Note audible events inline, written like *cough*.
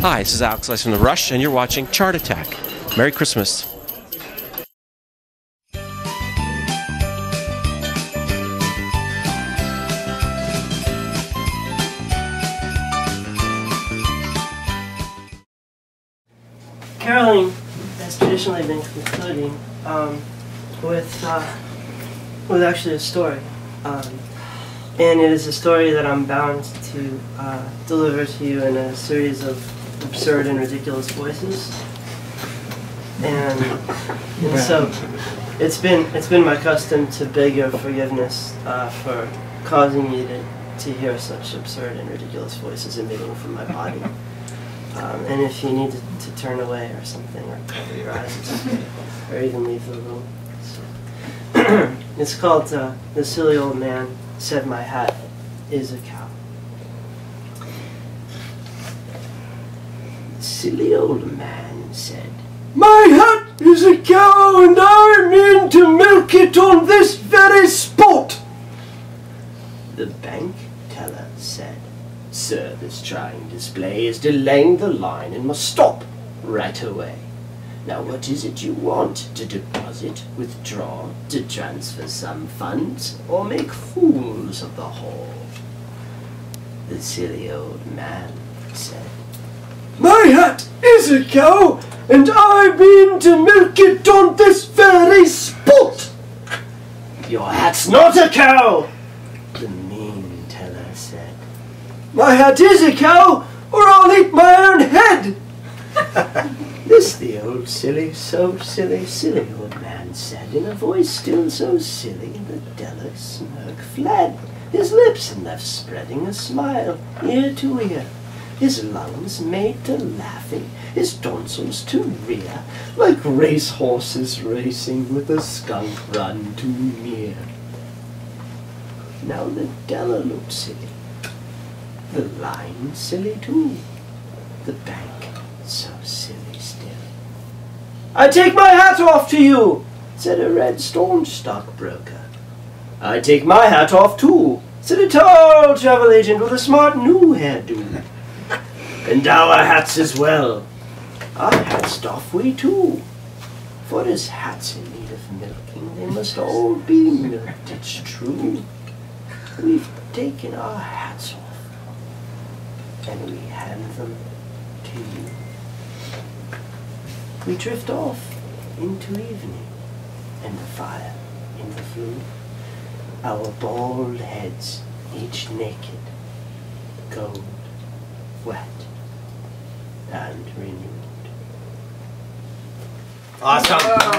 Hi, this is Alex Lice from The Rush, and you're watching Chart Attack. Merry Christmas. Caroling has traditionally been concluding um, with uh, with actually a story, um, and it is a story that I'm bound to uh, deliver to you in a series of absurd and ridiculous voices. And, and so it's been it's been my custom to beg your forgiveness uh, for causing you to, to hear such absurd and ridiculous voices emitting from my body. *laughs* Um, and if you need to, to turn away or something, or cover your eyes, okay. or even leave the room. So *clears throat* it's called uh, The Silly Old Man Said My Hat is a Cow. Silly old man said, My hat is a cow and I mean to milk it on this very spot. The bank teller said, Sir, this trying display is delaying the line and must stop right away. Now what is it you want? To deposit, withdraw, to transfer some funds, or make fools of the whole? The silly old man said, My hat is a cow and I mean to milk it on this very spot. Your hat's not a cow! The mean teller said, My hat is a cow or I'll eat my own head. *laughs* This the old silly, so silly, silly old man said in a voice still so silly the Della smirk fled. His lips and left spreading a smile, ear to ear. His lungs made to laughing, his tonsils to rear, like race horses racing with a skunk run too near. Now the Della looked silly, the line silly too, the bank so silly still. I take my hat off to you, said a red staunch stockbroker. I take my hat off too, said a tall travel agent with a smart new hairdo. And our hats as well. Our hats doff we too. For as hats in need of milking, they must all be milked, it's true. We've taken our hats off, and we hand them to you. We drift off into evening, and the fire in the flue. Our bald heads, each naked, cold, wet, and renewed. Awesome.